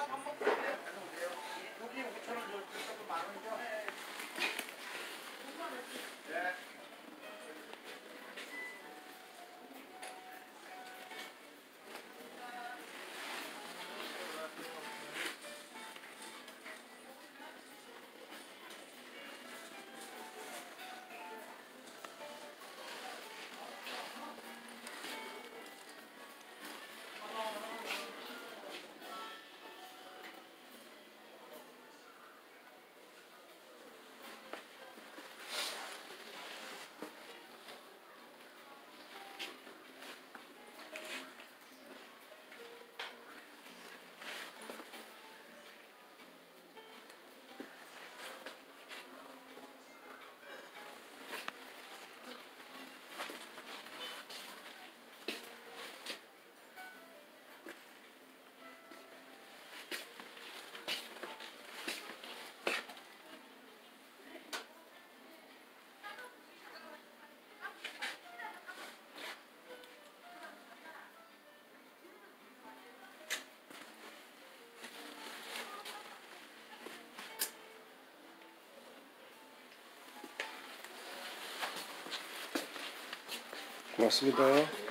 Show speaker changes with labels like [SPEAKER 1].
[SPEAKER 1] I'm gonna put it. 맞습니다.